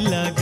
लगा